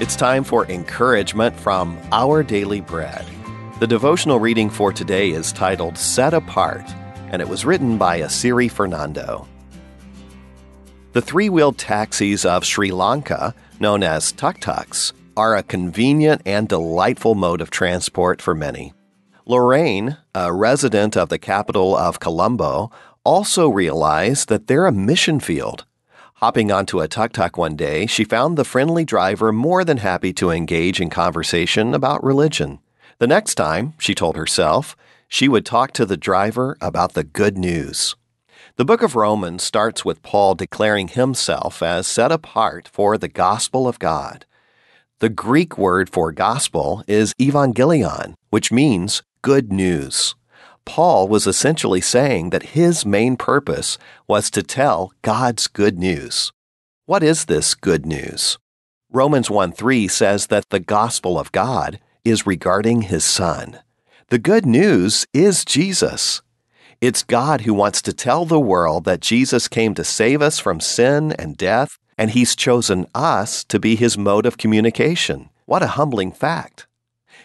It's time for encouragement from Our Daily Bread. The devotional reading for today is titled Set Apart, and it was written by Asiri Fernando. The three wheeled taxis of Sri Lanka, known as tuk tuks, are a convenient and delightful mode of transport for many. Lorraine, a resident of the capital of Colombo, also realized that they're a mission field. Hopping onto a tuk tuk one day, she found the friendly driver more than happy to engage in conversation about religion. The next time, she told herself, she would talk to the driver about the good news. The book of Romans starts with Paul declaring himself as set apart for the gospel of God. The Greek word for gospel is evangelion, which means good news. Paul was essentially saying that his main purpose was to tell God's good news. What is this good news? Romans 1 3 says that the gospel of God is regarding his Son. The good news is Jesus. It's God who wants to tell the world that Jesus came to save us from sin and death, and he's chosen us to be his mode of communication. What a humbling fact.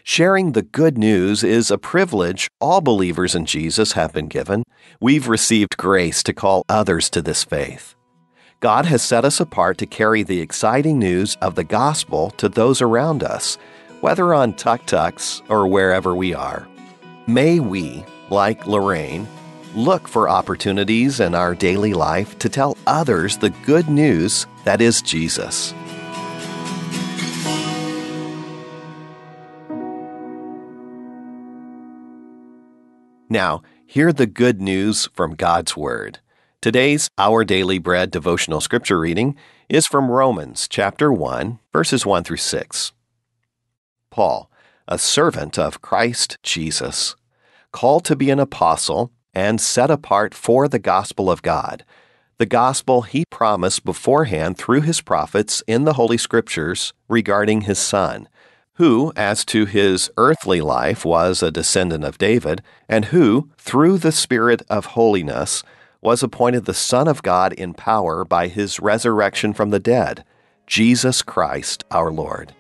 Sharing the good news is a privilege all believers in Jesus have been given. We've received grace to call others to this faith. God has set us apart to carry the exciting news of the gospel to those around us, whether on tuk tuks or wherever we are. May we, like Lorraine, look for opportunities in our daily life to tell others the good news that is Jesus. Now, hear the good news from God's Word. Today's Our Daily Bread devotional scripture reading is from Romans chapter 1, verses 1 through 6. Paul, a servant of Christ Jesus, called to be an apostle and set apart for the gospel of God, the gospel he promised beforehand through his prophets in the Holy Scriptures regarding his Son who, as to his earthly life, was a descendant of David, and who, through the Spirit of holiness, was appointed the Son of God in power by his resurrection from the dead, Jesus Christ our Lord.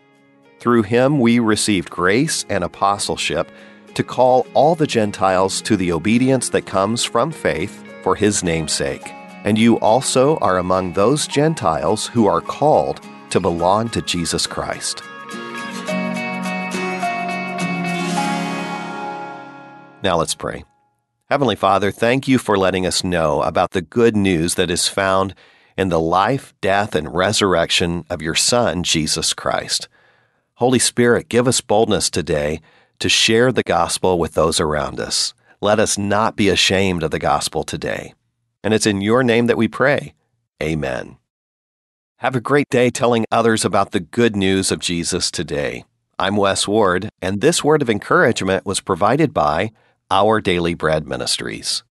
Through him we received grace and apostleship to call all the Gentiles to the obedience that comes from faith for his name's sake. And you also are among those Gentiles who are called to belong to Jesus Christ. Now let's pray. Heavenly Father, thank you for letting us know about the good news that is found in the life, death, and resurrection of your Son, Jesus Christ. Holy Spirit, give us boldness today to share the gospel with those around us. Let us not be ashamed of the gospel today. And it's in your name that we pray. Amen. Have a great day telling others about the good news of Jesus today. I'm Wes Ward, and this word of encouragement was provided by our Daily Bread Ministries.